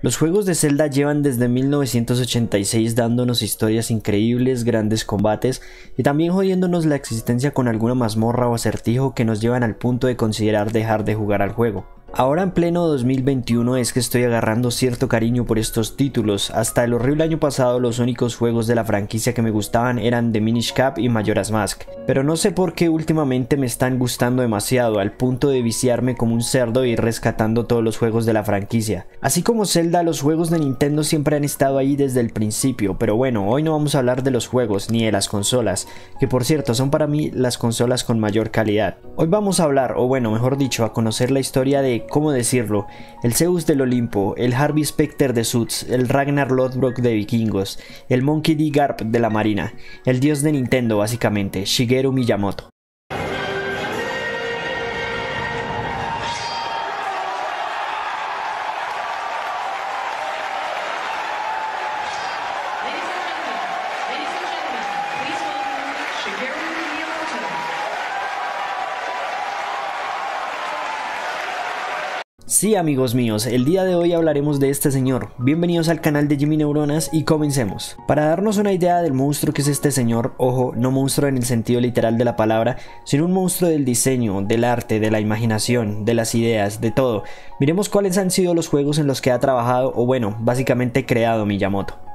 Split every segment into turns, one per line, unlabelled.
Los juegos de Zelda llevan desde 1986 dándonos historias increíbles, grandes combates y también jodiéndonos la existencia con alguna mazmorra o acertijo que nos llevan al punto de considerar dejar de jugar al juego. Ahora en pleno 2021 es que estoy agarrando cierto cariño por estos títulos, hasta el horrible año pasado los únicos juegos de la franquicia que me gustaban eran The Minish Cap y Majora's Mask, pero no sé por qué últimamente me están gustando demasiado al punto de viciarme como un cerdo y rescatando todos los juegos de la franquicia. Así como Zelda, los juegos de Nintendo siempre han estado ahí desde el principio, pero bueno, hoy no vamos a hablar de los juegos ni de las consolas, que por cierto son para mí las consolas con mayor calidad. Hoy vamos a hablar, o bueno, mejor dicho, a conocer la historia de ¿cómo decirlo? El Zeus del Olimpo, el Harvey Specter de Suits, el Ragnar Lodbrok de Vikingos, el Monkey D. Garp de la Marina, el dios de Nintendo básicamente, Shigeru Miyamoto. Sí amigos míos, el día de hoy hablaremos de este señor. Bienvenidos al canal de Jimmy Neuronas y comencemos. Para darnos una idea del monstruo que es este señor, ojo, no monstruo en el sentido literal de la palabra, sino un monstruo del diseño, del arte, de la imaginación, de las ideas, de todo. Miremos cuáles han sido los juegos en los que ha trabajado o bueno, básicamente creado Miyamoto.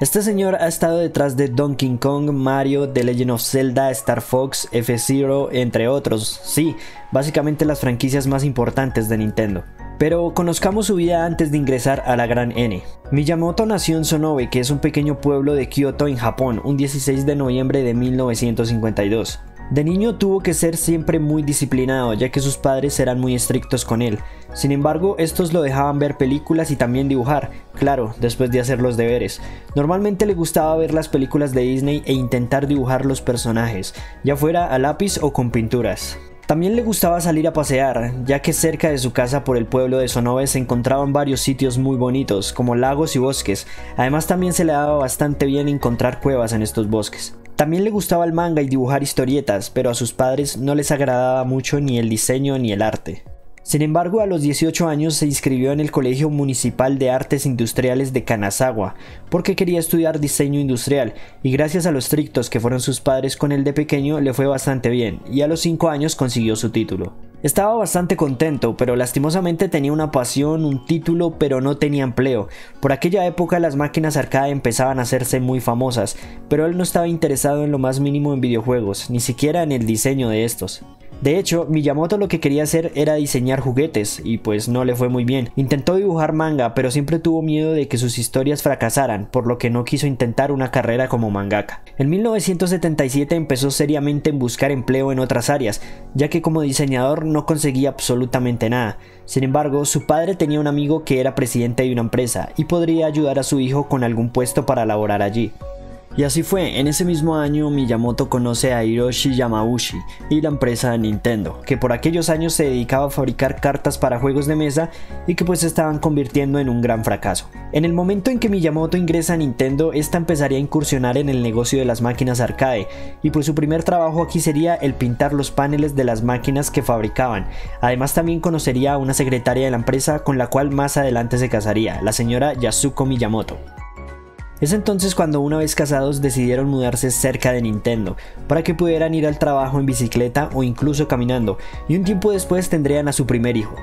Este señor ha estado detrás de Donkey Kong, Mario, The Legend of Zelda, Star Fox, F-Zero, entre otros. Sí, básicamente las franquicias más importantes de Nintendo. Pero conozcamos su vida antes de ingresar a la gran N. Miyamoto nació en Sonobe, que es un pequeño pueblo de Kyoto en Japón, un 16 de noviembre de 1952. De niño tuvo que ser siempre muy disciplinado, ya que sus padres eran muy estrictos con él. Sin embargo, estos lo dejaban ver películas y también dibujar, claro, después de hacer los deberes. Normalmente le gustaba ver las películas de Disney e intentar dibujar los personajes, ya fuera a lápiz o con pinturas. También le gustaba salir a pasear, ya que cerca de su casa por el pueblo de Sonobe se encontraban varios sitios muy bonitos, como lagos y bosques. Además también se le daba bastante bien encontrar cuevas en estos bosques. También le gustaba el manga y dibujar historietas, pero a sus padres no les agradaba mucho ni el diseño ni el arte. Sin embargo, a los 18 años se inscribió en el Colegio Municipal de Artes Industriales de Kanazawa, porque quería estudiar diseño industrial, y gracias a los estrictos que fueron sus padres con él de pequeño le fue bastante bien, y a los 5 años consiguió su título. Estaba bastante contento, pero lastimosamente tenía una pasión, un título, pero no tenía empleo. Por aquella época las máquinas arcade empezaban a hacerse muy famosas, pero él no estaba interesado en lo más mínimo en videojuegos, ni siquiera en el diseño de estos. De hecho, Miyamoto lo que quería hacer era diseñar juguetes, y pues no le fue muy bien. Intentó dibujar manga, pero siempre tuvo miedo de que sus historias fracasaran, por lo que no quiso intentar una carrera como mangaka. En 1977 empezó seriamente en buscar empleo en otras áreas, ya que como diseñador no conseguía absolutamente nada. Sin embargo, su padre tenía un amigo que era presidente de una empresa y podría ayudar a su hijo con algún puesto para laborar allí. Y así fue, en ese mismo año Miyamoto conoce a Hiroshi Yamauchi y la empresa Nintendo, que por aquellos años se dedicaba a fabricar cartas para juegos de mesa y que pues estaban convirtiendo en un gran fracaso. En el momento en que Miyamoto ingresa a Nintendo, esta empezaría a incursionar en el negocio de las máquinas arcade, y pues su primer trabajo aquí sería el pintar los paneles de las máquinas que fabricaban. Además también conocería a una secretaria de la empresa con la cual más adelante se casaría, la señora Yasuko Miyamoto. Es entonces cuando una vez casados decidieron mudarse cerca de Nintendo, para que pudieran ir al trabajo en bicicleta o incluso caminando, y un tiempo después tendrían a su primer hijo.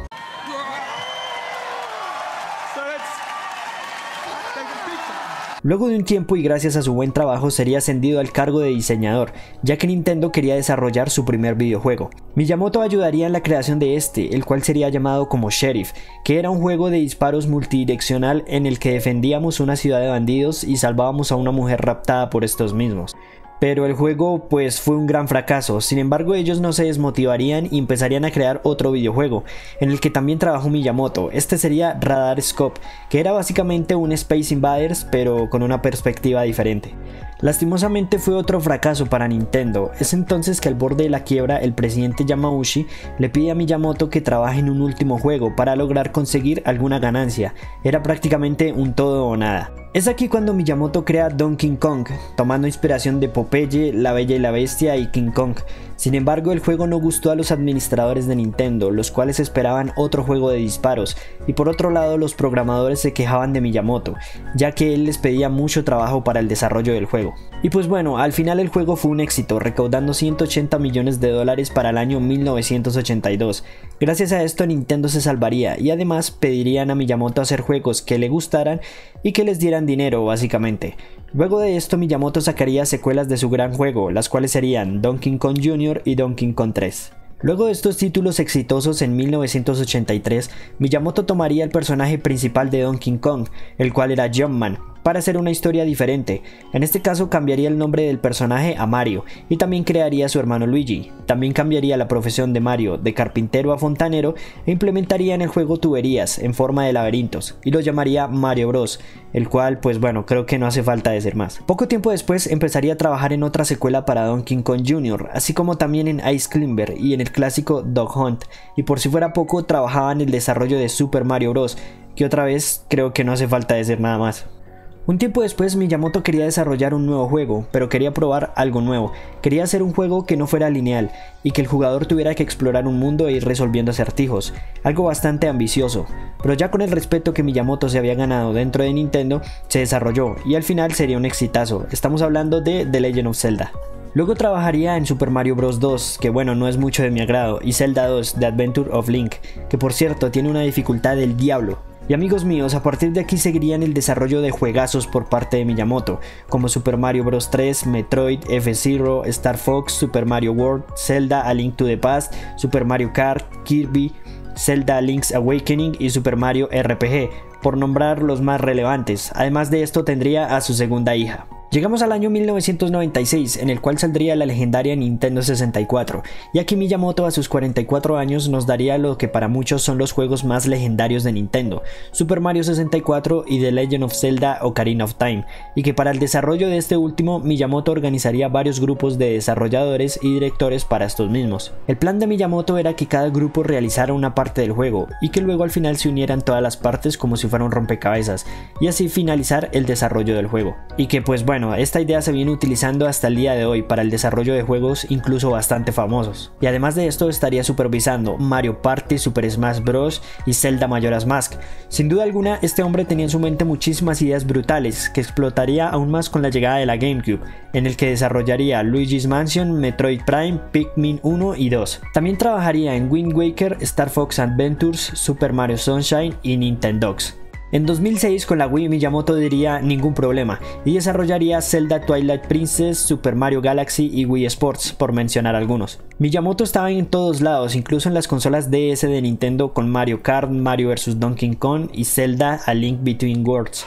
Luego de un tiempo y gracias a su buen trabajo sería ascendido al cargo de diseñador, ya que Nintendo quería desarrollar su primer videojuego. Miyamoto ayudaría en la creación de este, el cual sería llamado como Sheriff, que era un juego de disparos multidireccional en el que defendíamos una ciudad de bandidos y salvábamos a una mujer raptada por estos mismos pero el juego pues fue un gran fracaso. Sin embargo, ellos no se desmotivarían y empezarían a crear otro videojuego, en el que también trabajó Miyamoto. Este sería Radar Scope, que era básicamente un Space Invaders, pero con una perspectiva diferente. Lastimosamente fue otro fracaso para Nintendo. Es entonces que al borde de la quiebra el presidente Yamauchi le pide a Miyamoto que trabaje en un último juego para lograr conseguir alguna ganancia. Era prácticamente un todo o nada. Es aquí cuando Miyamoto crea Donkey Kong, tomando inspiración de Popeye, La Bella y la Bestia y King Kong. Sin embargo, el juego no gustó a los administradores de Nintendo, los cuales esperaban otro juego de disparos, y por otro lado los programadores se quejaban de Miyamoto, ya que él les pedía mucho trabajo para el desarrollo del juego. Y pues bueno, al final el juego fue un éxito, recaudando 180 millones de dólares para el año 1982. Gracias a esto Nintendo se salvaría y además pedirían a Miyamoto hacer juegos que le gustaran y que les dieran dinero básicamente. Luego de esto Miyamoto sacaría secuelas de su gran juego, las cuales serían Donkey Kong Jr. y Donkey Kong 3. Luego de estos títulos exitosos en 1983, Miyamoto tomaría el personaje principal de Donkey Kong, el cual era Jumpman, para hacer una historia diferente. En este caso cambiaría el nombre del personaje a Mario y también crearía a su hermano Luigi. También cambiaría la profesión de Mario de carpintero a fontanero e implementaría en el juego tuberías en forma de laberintos y lo llamaría Mario Bros, el cual pues bueno creo que no hace falta decir más. Poco tiempo después empezaría a trabajar en otra secuela para Donkey Kong Jr., así como también en Ice Climber y en el clásico Dog Hunt, y por si fuera poco trabajaba en el desarrollo de Super Mario Bros., que otra vez creo que no hace falta decir nada más. Un tiempo después Miyamoto quería desarrollar un nuevo juego, pero quería probar algo nuevo. Quería hacer un juego que no fuera lineal y que el jugador tuviera que explorar un mundo e ir resolviendo acertijos, algo bastante ambicioso. Pero ya con el respeto que Miyamoto se había ganado dentro de Nintendo, se desarrolló y al final sería un exitazo. Estamos hablando de The Legend of Zelda. Luego trabajaría en Super Mario Bros. 2, que bueno, no es mucho de mi agrado, y Zelda 2, The Adventure of Link, que por cierto tiene una dificultad del diablo. Y amigos míos, a partir de aquí seguirían el desarrollo de juegazos por parte de Miyamoto, como Super Mario Bros. 3, Metroid, F-Zero, Star Fox, Super Mario World, Zelda A Link to the Past, Super Mario Kart, Kirby, Zelda Link's Awakening y Super Mario RPG, por nombrar los más relevantes. Además de esto tendría a su segunda hija. Llegamos al año 1996, en el cual saldría la legendaria Nintendo 64, y aquí Miyamoto a sus 44 años nos daría lo que para muchos son los juegos más legendarios de Nintendo, Super Mario 64 y The Legend of Zelda Ocarina of Time, y que para el desarrollo de este último Miyamoto organizaría varios grupos de desarrolladores y directores para estos mismos. El plan de Miyamoto era que cada grupo realizara una parte del juego, y que luego al final se unieran todas las partes como si fuera un rompecabezas, y así finalizar el desarrollo del juego. Y que pues bueno, bueno, esta idea se viene utilizando hasta el día de hoy para el desarrollo de juegos incluso bastante famosos. Y además de esto estaría supervisando Mario Party, Super Smash Bros. y Zelda Majora's Mask. Sin duda alguna, este hombre tenía en su mente muchísimas ideas brutales que explotaría aún más con la llegada de la GameCube, en el que desarrollaría Luigi's Mansion, Metroid Prime, Pikmin 1 y 2. También trabajaría en Wind Waker, Star Fox Adventures, Super Mario Sunshine y Nintendogs. En 2006 con la Wii Miyamoto diría ningún problema y desarrollaría Zelda Twilight Princess, Super Mario Galaxy y Wii Sports por mencionar algunos. Miyamoto estaba en todos lados, incluso en las consolas DS de Nintendo con Mario Kart, Mario vs Donkey Kong y Zelda A Link Between Worlds.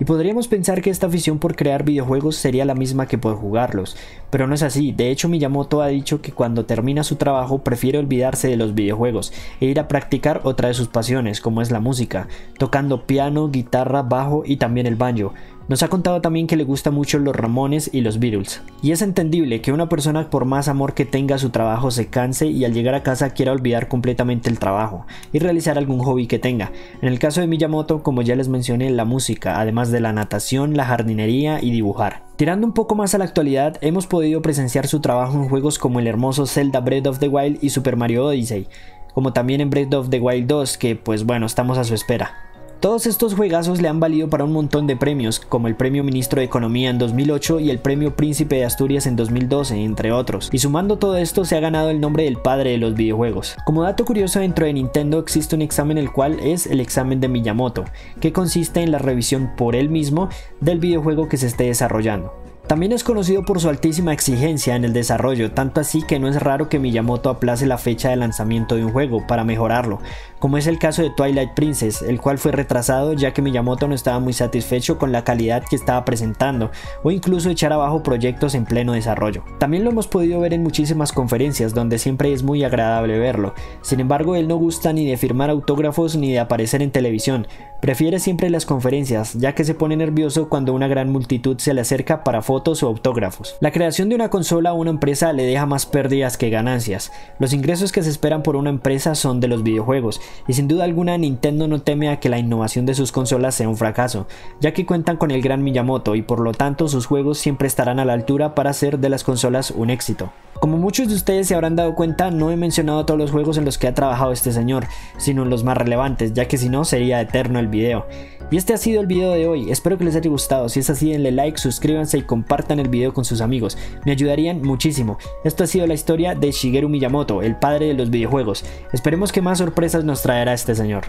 Y podríamos pensar que esta afición por crear videojuegos sería la misma que por jugarlos, pero no es así. De hecho, Miyamoto ha dicho que cuando termina su trabajo prefiere olvidarse de los videojuegos e ir a practicar otra de sus pasiones, como es la música, tocando piano, guitarra, bajo y también el banjo. Nos ha contado también que le gusta mucho los Ramones y los Beatles. Y es entendible que una persona por más amor que tenga a su trabajo se canse y al llegar a casa quiera olvidar completamente el trabajo y realizar algún hobby que tenga. En el caso de Miyamoto, como ya les mencioné, la música, además de la natación, la jardinería y dibujar. Tirando un poco más a la actualidad, hemos podido presenciar su trabajo en juegos como el hermoso Zelda Breath of the Wild y Super Mario Odyssey, como también en Breath of the Wild 2, que pues bueno, estamos a su espera. Todos estos juegazos le han valido para un montón de premios, como el Premio Ministro de Economía en 2008 y el Premio Príncipe de Asturias en 2012, entre otros. Y sumando todo esto se ha ganado el nombre del padre de los videojuegos. Como dato curioso dentro de Nintendo existe un examen el cual es el examen de Miyamoto, que consiste en la revisión por él mismo del videojuego que se esté desarrollando. También es conocido por su altísima exigencia en el desarrollo, tanto así que no es raro que Miyamoto aplace la fecha de lanzamiento de un juego para mejorarlo, como es el caso de Twilight Princess, el cual fue retrasado ya que Miyamoto no estaba muy satisfecho con la calidad que estaba presentando, o incluso echar abajo proyectos en pleno desarrollo. También lo hemos podido ver en muchísimas conferencias, donde siempre es muy agradable verlo. Sin embargo, él no gusta ni de firmar autógrafos ni de aparecer en televisión, prefiere siempre las conferencias, ya que se pone nervioso cuando una gran multitud se le acerca para fotos autógrafos. La creación de una consola a una empresa le deja más pérdidas que ganancias. Los ingresos que se esperan por una empresa son de los videojuegos, y sin duda alguna Nintendo no teme a que la innovación de sus consolas sea un fracaso, ya que cuentan con el gran Miyamoto y por lo tanto sus juegos siempre estarán a la altura para hacer de las consolas un éxito. Como muchos de ustedes se habrán dado cuenta, no he mencionado todos los juegos en los que ha trabajado este señor, sino en los más relevantes, ya que si no sería eterno el video. Y este ha sido el video de hoy, espero que les haya gustado, si es así denle like, suscríbanse y compartan el video con sus amigos, me ayudarían muchísimo. Esto ha sido la historia de Shigeru Miyamoto, el padre de los videojuegos, esperemos que más sorpresas nos traerá este señor.